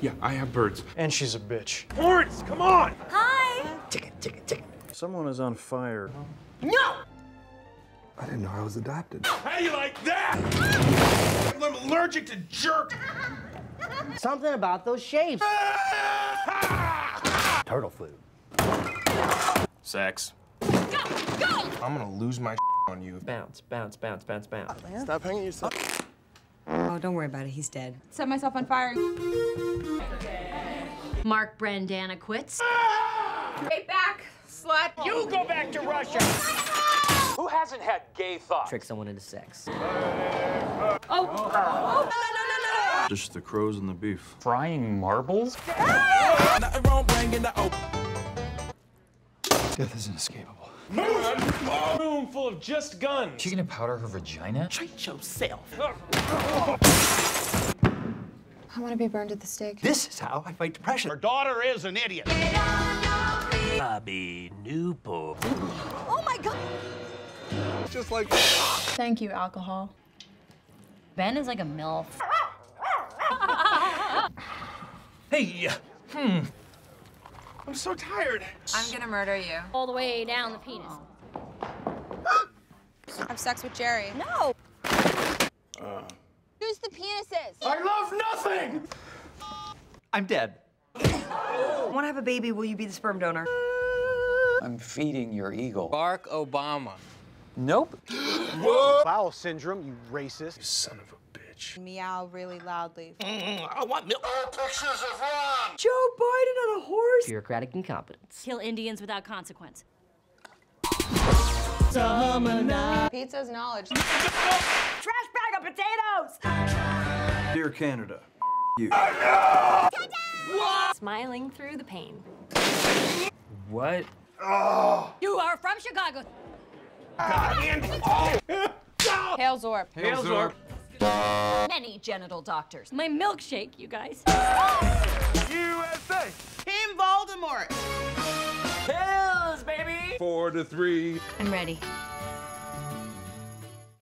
Yeah, I have birds. And she's a bitch. Horns, come on! Hi! Someone is on fire. No! I didn't know I was adopted. How do you like that? I'm allergic to jerk. Something about those shapes. Turtle food. Sex. Go! Go! I'm gonna lose my on you. Bounce, bounce, bounce, bounce, bounce. Stop hanging yourself. Oh, don't worry about it. He's dead. Set myself on fire. Mark Brandana quits. Get back, slut. You go back to Russia! Who hasn't had gay thoughts? Trick someone into sex. Oh! oh Just the crows and the beef. Frying marbles? Death is inescapable. Room full of just guns. She gonna powder her vagina? Treat yourself. I want to be burned at the stake. This is how I fight depression. Her daughter is an idiot. Bobby Newport. Oh my god! Just like Thank you, alcohol. Ben is like a MILF. Hey, hmm. I'm so tired. I'm gonna murder you. all the way down the penis. I have sex with Jerry. No! Uh. Who's the penises? I love nothing! I'm dead. I want to have a baby. Will you be the sperm donor? I'm feeding your eagle. Barack Obama. Nope. Bowel syndrome, you racist. You son of a bitch. Meow really loudly. I want milk. Pictures of Ron. Joe Biden on a horse. Bureaucratic incompetence. Kill Indians without consequence. Pizza's knowledge. Trash bag of potatoes. Dear Canada, you. Smiling through the pain. What? Oh. You are from Chicago. Hail Zorp. Hail Zorp. Many genital doctors. My milkshake, you guys. USA! Team Voldemort! Pills, baby! Four to three. I'm ready.